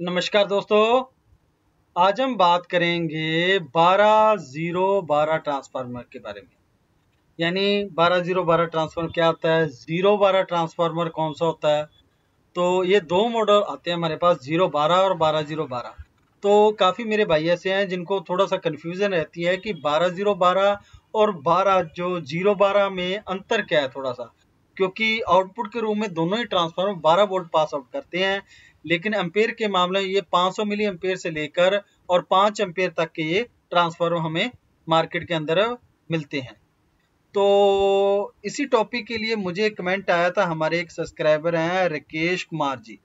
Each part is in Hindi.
नमस्कार दोस्तों। आज हम बात करेंगे बारह ज़ीरो बारह ट्रांसफार्मर के बारे में। यानी बारह ज़ीरो बारह ट्रांसफार्मर क्या होता है? ज़ीरो बारह ट्रांसफार्मर कौन सा होता है? तो ये दो मॉडल आते हैं हमारे पास, ज़ीरो बारह और बारह ज़ीरो बारह। तो काफ़ी मेरे भाई ऐसे हैं जिनको थोड़ा सा कन्फ्यूज़न रहती है कि बारह ज़ीरो बारह और बारह जो ज़ीरो बारह में अंतर क्या है थोड़ा सा क्योंकि आउटपुट के रूम में दोनों ही ट्रांसफार्मर 12 वोल्ट पास आउट करते हैं। लेकिन एम्पेयर के मामले में ये 500 मिली एम्पेयर से लेकर और 5 एम्पेयर तक के ये ट्रांसफार्मर हमें मार्केट के अंदर मिलते हैं। तो इसी टॉपिक के लिए मुझे कमेंट आया था, हमारे एक सब्सक्राइबर हैं राकेश कुमार जी।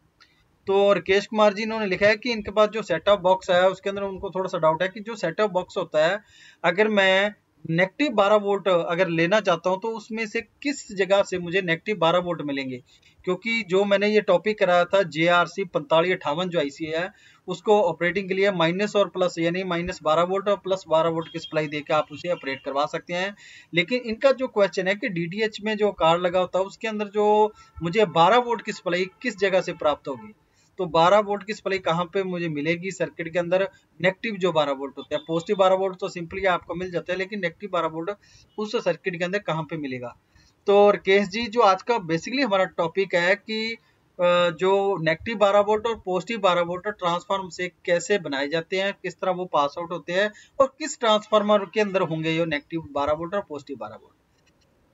तो राकेश कुमार जी, इन्होंने लिखा है कि इनके पास जो सेटअप बॉक्स है उसके अंदर उनको थोड़ा सा डाउट है कि जो सेटअप बॉक्स होता है, अगर मैं नेगेटिव 12 वोल्ट अगर लेना चाहता हूँ तो उसमें से किस जगह से मुझे नेगेटिव 12 वोल्ट मिलेंगे? क्योंकि जो मैंने ये टॉपिक कराया था जे आर सी पैंतालीस अठावन जो आईसी है, उसको ऑपरेटिंग के लिए माइनस और प्लस यानी माइनस बारह वोल्ट और प्लस बारह वोल्ट की सप्लाई देकर आप उसे ऑपरेट करवा सकते हैं। लेकिन इनका जो क्वेश्चन है कि डीडीएच में जो कार्ड लगा होता है उसके अंदर जो मुझे बारह वोल्ट की सप्लाई किस जगह से प्राप्त होगी? तो 12 वोल्ट की सप्लाई कहाँ पे मुझे मिलेगी? सर्किट के अंदर नेगेटिव जो 12 वोल्ट होते हैं पॉजिटिव 12 वोल्ट तो सिंपली आपको मिल जाता है, लेकिन नेगेटिव 12 वोल्ट उस सर्किट के अंदर कहाँ पे मिलेगा? तो केस जी, जो आज का बेसिकली हमारा टॉपिक है कि जो नेगेटिव 12 वोल्ट और पॉजिटिव 12 वोल्ट ट्रांसफार्मर से कैसे बनाए जाते हैं, किस तरह वो पास आउट होते हैं और किस ट्रांसफार्मर के अंदर होंगे ये नेगेटिव 12 वोल्ट और पॉजिटिव 12 वोल्ट।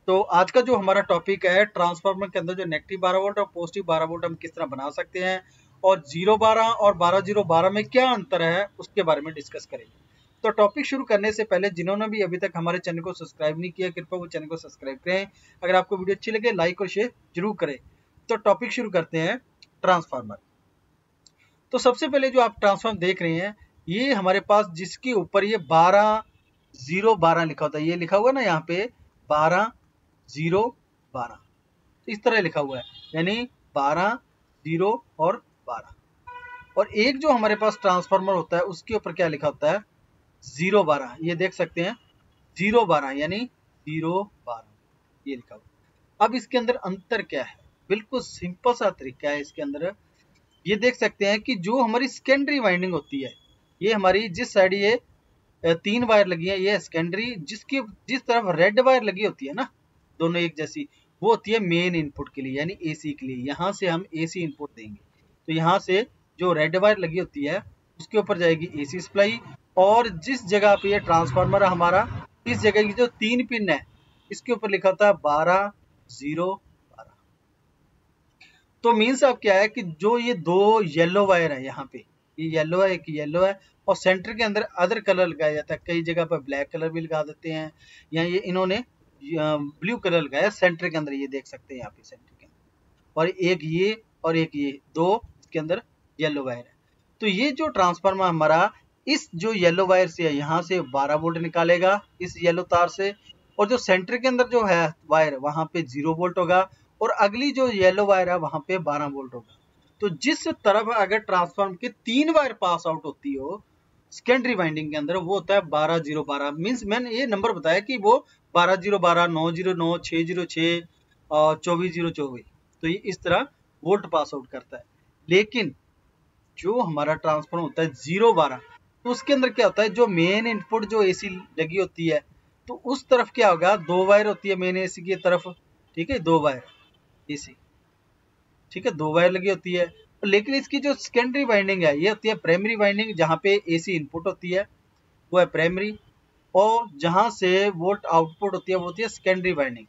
तो आज का जो हमारा टॉपिक है ट्रांसफार्मर के अंदर जो नेगेटिव 12 वोल्ट और पॉजिटिव 12 वोल्ट हम किस तरह बना सकते हैं और ज़ीरो बारह और बारह ज़ीरो बारह में क्या अंतर है, उसके बारे में डिस्कस करेंगे। तो टॉपिक शुरू करने से पहले, जिन्होंने भी अभी तक हमारे चैनल को सब्सक्राइब नहीं किया, कृपया वो चैनल को सब्सक्राइब करें। अगर आपको वीडियो अच्छी लगे लाइक और शेयर ज़रूर करें। तो टॉपिक शुरू करते हैं ट्रांसफार्मर तो सबसे पहले जो आप ट्रांसफार्मर देख रहे हैं, ये हमारे पास जिसके ऊपर ये बारह ज़ीरो बारह लिखा होता है, ये लिखा हुआ ना यहाँ पे, बारह ज़ीरो बारह। इस तरह लिखा हुआ है, यानी बारह ज़ीरो और बारह। और एक जो हमारे पास ट्रांसफार्मर होता है, उसके ऊपर क्या लिखा होता है? ज़ीरो बारह। ये देख सकते हैं। ज़ीरो बारह, यानी ज़ीरो बारह। ये लिखा हुआ अब इसके अंदर अंतर क्या है? बिल्कुल सिंपल सा तरीका है इसके अंदर। ये देख सकते हैं कि जो हमारी सेकेंडरी वाइंडिंग होती है, ये हमारी जिस साइड ये तीन वायर लगी है, ये सेकेंडरी जिसकी, जिस तरफ़ रेड वायर लगी होती है ना, दोनों एक जैसी, वो होती है मेन इनपुट के लिए, यानी एसी के लिए। यहाँ से हम एसी इनपुट देंगे। तो यहाँ से जो रेड वायर लगी होती है, उसके ऊपर जाएगी एसी सप्लाई और जिस जगह पे ये ट्रांसफार्मर हमारा, इस जगह की जो तीन पिन है, इसके ऊपर लिखा था बारह ज़ीरो बारह। तो मीन्स अब क्या है कि जो ये दो येलो वायर है यहाँ पे, ये येलो है, एक येलो है, और सेंटर के अंदर अदर कलर लगाया जाता है। कई जगह पर ब्लैक कलर भी लगा देते हैं, या ये इन्होंने ब्लू कलर लगाया सेंटर के अंदर, ये देख सकते हैं यहाँ पे सेंटर के अंदर। और एक ये, और एक ये, दो इसके अंदर येलो वायर है। तो ये जो ट्रांसफार्मर हमारा, इस जो येलो वायर से है, यहाँ से 12 वोल्ट निकालेगा इस येलो तार से, और जो सेंटर के अंदर जो है वायर वहाँ पे ज़ीरो वोल्ट होगा, और अगली जो येलो वायर है, वहाँ पे 12 वोल्ट होगा। तो जिस तरफ़ अगर ट्रांसफार्मर के तीन वायर पास आउट होती हो सेकेंडरी वाइंडिंग के अंदर, वो होता है बारह ज़ीरो बारह। मीन्स मैंने ये नंबर बताया कि वो बारह ज़ीरो बारह, नौ ज़ीरो नौ छः ज़ीरो छः और चौबीस ज़ीरो चौबीस। तो ये इस तरह वोल्ट पास आउट करता है। लेकिन जो हमारा ट्रांसफॉर्मर होता है ज़ीरो बारह तो उसके अंदर क्या होता है, जो मेन इनपुट जो एसी लगी होती है तो उस तरफ़ क्या होगा, दो वायर होती है मेन एसी की तरफ़, ठीक है, दो वायर एसी ठीक है, दो वायर लगी होती है। लेकिन इसकी जो सेकेंडरी वाइंडिंग है, ये होती है प्राइमरी वाइंडिंग जहाँ पे एसी इनपुट होती है, वो है प्राइमरी और जहाँ से वोल्ट आउटपुट होती है, वो होती है सेकेंडरी वाइंडिंग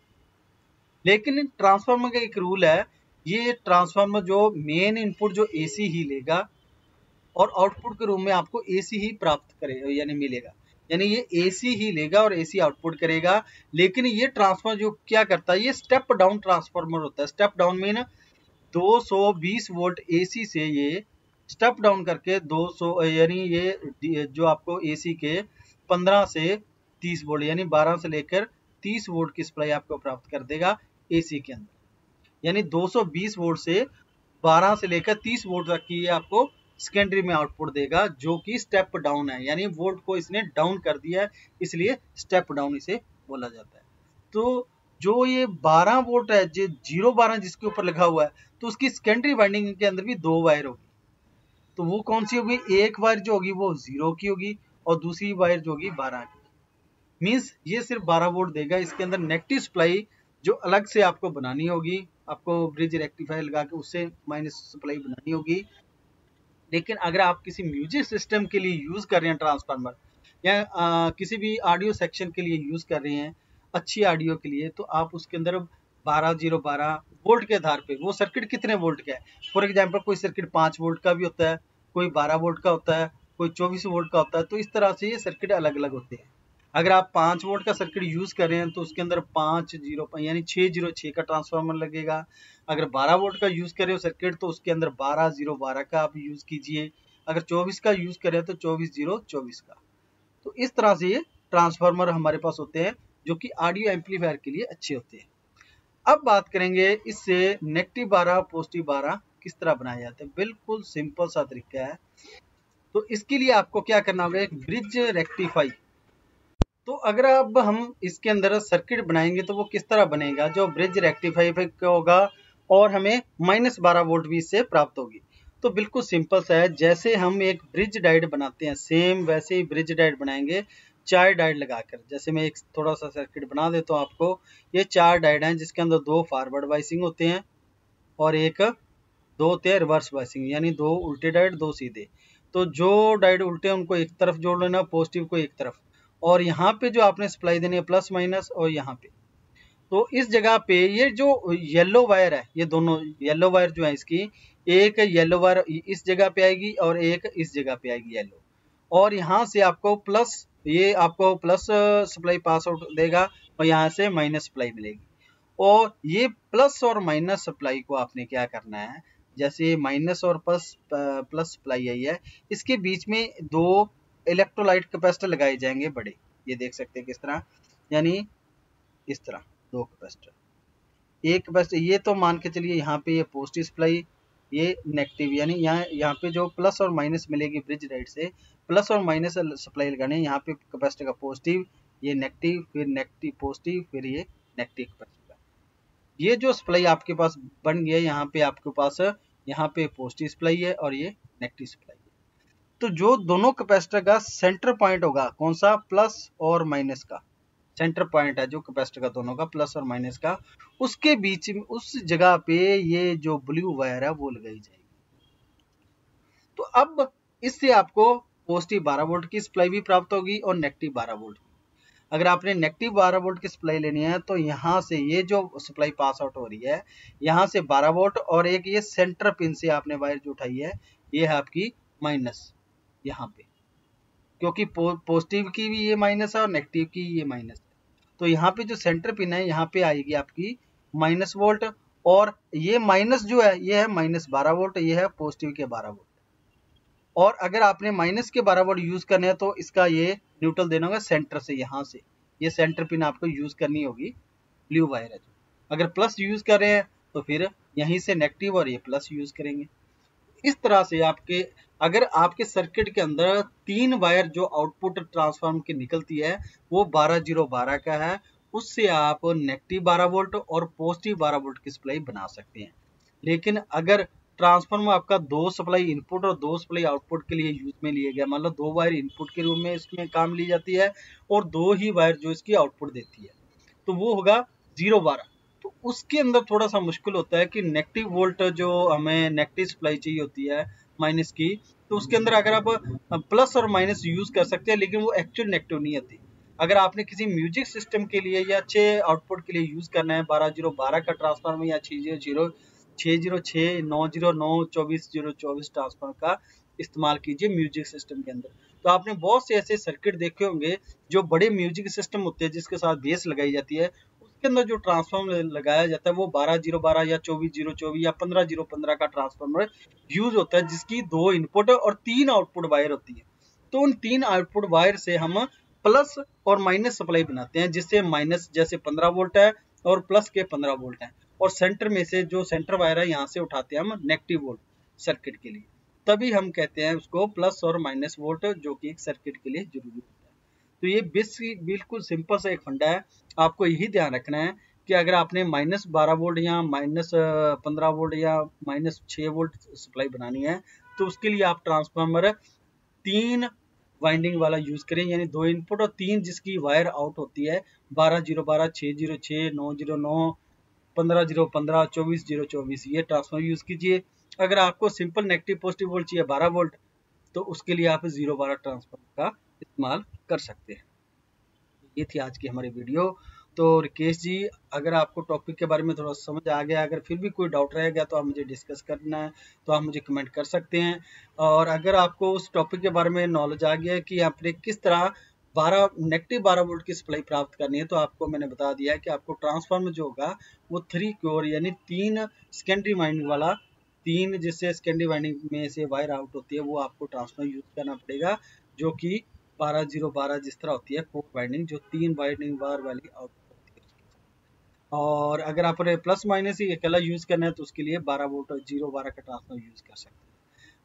लेकिन ट्रांसफार्मर का एक रूल है ये ट्रांसफार्मर जो मेन इनपुट जो एसी ही लेगा और आउटपुट के रूप में आपको एसी ही प्राप्त करेगा यानी मिलेगा। यानी ये एसी ही लेगा और एसी आउटपुट करेगा। लेकिन ये ट्रांसफार्मर जो क्या करता है, ये स्टेप डाउन ट्रांसफार्मर होता है। Step down mean 220 volt AC से ये स्टेप डाउन करके 200 यानी ये जो आपको एसी के 15 से 30 वोल्ट यानी 12 से लेकर 30 वोल्ट की सप्लाई आपको प्राप्त कर देगा एसी के अंदर। यानी 220 वोल्ट से 12 से लेकर 30 वोल्ट तक की ये आपको सेकेंडरी में आउटपुट देगा, जो कि स्टेप डाउन है। यानी वोल्ट को इसने डाउन कर दिया है, इसलिए स्टेप डाउन इसे बोला जाता है। तो जो ये 12 वोल्ट है, जो ज़ीरो बारह जिसके ऊपर लिखा हुआ है तो उसकी सेकेंडरी वाइंडिंग के अंदर भी दो वायर होगी। तो वो कौन सी होगी? एक वायर जो होगी वो ज़ीरो की होगी और दूसरी वायर जो होगी बारह की। मीन्स ये सिर्फ़ बारह वोल्ट देगा, इसके अंदर नेगेटिव सप्लाई जो अलग से आपको बनानी होगी। आपको ब्रिज रेक्टिफायर लगा के उससे माइनस सप्लाई बनानी होगी। लेकिन अगर आप किसी म्यूज़िक सिस्टम के लिए यूज़ कर रहे हैं ट्रांसफार्मर या आ, किसी भी ऑडियो सेक्शन के लिए यूज़ कर रहे हैं अच्छी ऑडियो के लिए तो आप उसके अंदर बारह ज़ीरो बारह वोल्ट के आधार पे वो सर्किट कितने वोल्ट का है? फॉर एग्ज़ाम्पल कोई सर्किट पाँच वोल्ट का भी होता है कोई बारह वोल्ट का होता है कोई चौबीस वोल्ट का होता है तो इस तरह से ये सर्किट अलग अलग होते हैं। अगर आप पाँच वोल्ट का सर्किट यूज़ कर रहे हैं तो उसके अंदर पाँच ज़ीरो यानी छह ज़ीरो छह का ट्रांसफार्मर लगेगा। अगर बारह वोल्ट का यूज़ कर रहे हो सर्किट तो उसके अंदर बारह ज़ीरो बारह का आप यूज़ कीजिए। अगर चौबीस का यूज़ करें तो चौबीस ज़ीरो चौबीस का। तो इस तरह से ये ट्रांसफार्मर हमारे पास होते हैं, जो कि ऑडियो एम्पलीफायर के लिए अच्छे होते हैं। अब बात करेंगे इससे नेगेटिव बारह, पॉजिटिव बारह किस तरह बनाया जाता है। बिल्कुल सिंपल सा तरीका है। तो इसके लिए आपको क्या करना होगा एक ब्रिज रेक्टिफाई तो अगर अब हम इसके अंदर सर्किट बनाएँगे तो वो किस तरह बनेगा? जो ब्रिज रेक्टिफाई होगा? और हमें माइनस बारह वोल्ट भी इससे प्राप्त होगी। तो बिल्कुल सिंपल सा है। जैसे हम एक ब्रिज डाइड बनाते हैं सेम वैसे ही ब्रिज डाइड बनाएँगे। चार डाइड लगाकर। जैसे मैं एक थोड़ा सा सर्किट बना देता हूँ आपको। ये चार डाइड हैं जिसके अंदर दो फॉरवर्ड वाइसिंग होते हैं और एक दो होते हैं रिवर्स वाइसिंग यानी दो उल्टे डाइड दो सीधे। तो जो डाइड उल्टे उनको एक तरफ़ जोड़ लेना पॉजिटिव को एक तरफ़। और यहाँ पे जो आपने सप्लाई देनी है प्लस माइनस और यहाँ पे। तो इस जगह पे ये जो येलो वायर है, ये दोनों येलो वायर जो है इसकी, एक येलो वायर इस जगह पे आएगी और एक इस जगह पे आएगी येलो और यहाँ से आपको प्लस ये आपको प्लस सप्लाई पास आउट देगा और यहाँ से माइनस सप्लाई मिलेगी। और ये प्लस और माइनस सप्लाई को आपने क्या करना है, जैसे माइनस और प्लस प्लस सप्लाई आई है, इसके बीच में दो इलेक्ट्रोलाइट कैपेसिटर लगाए जाएँगे बड़े। ये देख सकते हैं किस तरह, यानी इस तरह, दो कैपेसिटर। एक कैपेसिटर, ये तो मान के चलिए यहाँ पे ये पॉजिटिव सप्लाई ये नेगेटिव यानी यहाँ यहाँ पे जो प्लस और माइनस मिलेगी ब्रिज राइट से प्लस और माइनस सप्लाई लगाने, यहाँ पे कैपेसिटर का पॉजिटिव ये नेगेटिव फिर नेगेटिव पॉजिटिव फिर ये नेगेटिव कैपेसिटर ये जो सप्लाई आपके पास बन गया, यहाँ पे आपके पास, यहाँ पे पॉजिटिव सप्लाई है और ये नेगेटिव सप्लाई तो जो दोनों कैपेसिटर का सेंटर पॉइंट होगा, कौन सा? प्लस और माइनस का। सेंटर पॉइंट है जो कैपेसिटर का, दोनों का, प्लस और माइनस का। उसके बीच में, उस जगह पे ये जो ब्लू वायर है, वो लगाई जाएगी। तो अब इससे आपको पॉजिटिव 12 वोल्ट की सप्लाई भी प्राप्त होगी और नेगेटिव 12 वोल्ट अगर आपने नेगेटिव 12 वोल्ट की सप्लाई लेनी है तो यहाँ से ये जो सप्लाई पास आउट हो रही है, यहाँ से 12 वोल्ट और एक ये सेंटर पिन से आपने वायर जो उठाई है, ये है आपकी माइनस यहाँ पे। क्योंकि पॉजिटिव की भी ये माइनस है और नेगेटिव की ये माइनस है। तो यहाँ पे जो सेंटर पिन है, यहाँ पे आएगी आपकी माइनस वोल्ट और ये माइनस जो है, ये है माइनस बारह वोल्ट ये है पॉजिटिव के बारह वोल्ट और अगर आपने माइनस के बारह वोल्ट यूज़ करने हैं तो इसका ये न्यूट्रल देना होगा सेंटर से, यहाँ से। ये सेंटर पिन आपको यूज़ करनी होगी ब्लू वायर है अगर प्लस यूज़ कर रहे हैं तो फिर यहीं से नेगेटिव और ये प्लस यूज़ करेंगे। इस तरह से आपके, अगर आपके सर्किट के अंदर तीन वायर जो आउटपुट ट्रांसफार्म की निकलती है, वो बारह ज़ीरो बारह का है। उससे आप नेगेटिव बारह वोल्ट और पॉजिटिव बारह वोल्ट की सप्लाई बना सकते हैं। लेकिन अगर ट्रांसफार्मर आपका दो सप्लाई इनपुट और दो सप्लाई आउटपुट के लिए यूज़ में लिया गया मतलब दो वायर इनपुट के रूप में इसमें काम ली जाती है और दो ही वायर जो इसकी आउटपुट देती है तो वो होगा ज़ीरो बारह। उसके अंदर थोड़ा सा मुश्किल होता है कि नेगेटिव वोल्ट जो हमें नेगेटिव सप्लाई चाहिए होती है माइनस की तो उसके अंदर अगर आप प्लस और माइनस यूज़ कर सकते हैं, लेकिन वो एक्चुअल नेगेटिव नहीं आती अगर आपने किसी म्यूज़िक सिस्टम के लिए या अच्छे आउटपुट के लिए यूज़ करना है, बारह ज़ीरो बारह का ट्रांसफार्मर या छह ज़ीरो ज़ीरो, छह ज़ीरो छह, नौ ज़ीरो नौ, चौबीस ज़ीरो चौबीस ट्रांसफार्मर का इस्तेमाल कीजिए म्यूज़िक सिस्टम के अंदर। तो आपने बहुत से ऐसे सर्किट देखे होंगे जो बड़े म्यूज़िक सिस्टम होते हैं जिसके साथ बेस लगाई जाती है। उसके अंदर जो ट्रांसफार्मर लगाया जाता है, वो बारह ज़ीरो बारह या चौबीस ज़ीरो चौबीस या पंद्रह ज़ीरो पंद्रह का ट्रांसफार्मर यूज़ होता है, जिसकी दो इनपुट और तीन आउटपुट वायर होती है। तो उन तीन आउटपुट वायर से हम प्लस और माइनस सप्लाई बनाते हैं, जिससे माइनस जैसे पंद्रह वोल्ट है और प्लस के पंद्रह वोल्ट है। और सेंटर में से जो सेंटर वायर है, यहाँ से उठाते हैं हम नेगेटिव वोल्ट सर्किट के लिए। तभी हम कहते हैं उसको प्लस और माइनस वोल्ट जो कि एक सर्किट के लिए ज़रूरी है। तो ये बिल्कुल सिंपल सा एक फंडा है। आपको यही ध्यान रखना है कि अगर आपने माइनस बारह वोल्ट या माइनस पंद्रह वोल्ट या माइनस छः वोल्ट सप्लाई बनानी है तो उसके लिए आप ट्रांसफार्मर तीन वाइंडिंग वाला यूज़ करें, यानी दो इनपुट और तीन जिसकी वायर आउट होती है, बारह ज़ीरो बारह छः ज़ीरो छः नौ ज़ीरो नौ, पंद्रह ज़ीरो पंद्रह, चौबीस ज़ीरो चौबीस, ये ट्रांसफार्मर यूज़ कीजिए। अगर आपको सिंपल नेगेटिव पॉजिटिव वोल्ट चाहिए बारह वोल्ट तो उसके लिए आप ज़ीरो बारह ट्रांसफार्मर का इस्तेमाल कर सकते हैं। ये थी आज की हमारी वीडियो। तो रिकेश जी, अगर आपको टॉपिक के बारे में थोड़ा समझ आ गया, अगर फिर भी कोई डाउट रह गया तो आप मुझे डिस्कस करना है तो आप मुझे कमेंट कर सकते हैं। और अगर आपको उस टॉपिक के बारे में नॉलेज आ गया कि आपने किस तरह 12 नेगेटिव 12 वोल्ट की सप्लाई प्राप्त करनी है तो आपको मैंने बता दिया है कि आपको ट्रांसफार्मर जो होगा, वो थ्री क्योर यानी तीन सेकेंडरी वाइंडिंग वाला, तीन जिससे सेकेंडरी वाइंडिंग में से वायर आउट होती है, वो आपको ट्रांसफार्मर यूज़ करना पड़ेगा, जो कि बारह ज़ीरो बारह जिस तरह होती है कोक वाइंडिंग जो तीन वाइंडिंग बार वाली आउट और अगर आपने प्लस माइनस ही अकेला यूज़ करना है तो उसके लिए 12 वोल्ट और ज़ीरो बारह का ट्रांसफ़र यूज़ कर सकते हैं।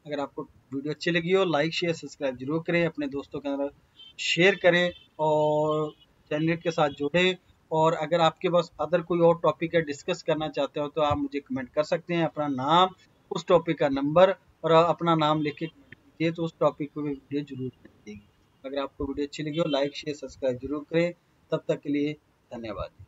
अगर आपको वीडियो अच्छी लगी हो लाइक शेयर सब्सक्राइब ज़रूर करें। अपने दोस्तों के अंदर शेयर करें और चैनल के साथ जुड़ें। और अगर आपके पास अदर कोई और टॉपिक है डिस्कस करना चाहते हो तो आप मुझे कमेंट कर सकते हैं। अपना नाम, उस टॉपिक का नंबर और अपना नाम लिख के कमेंट तो उस टॉपिक पर वीडियो ज़रूर देगी अगर आपको वीडियो अच्छी लगी हो, लाइक, शेयर, सब्सक्राइब ज़रूर करें। तब तक के लिए धन्यवाद।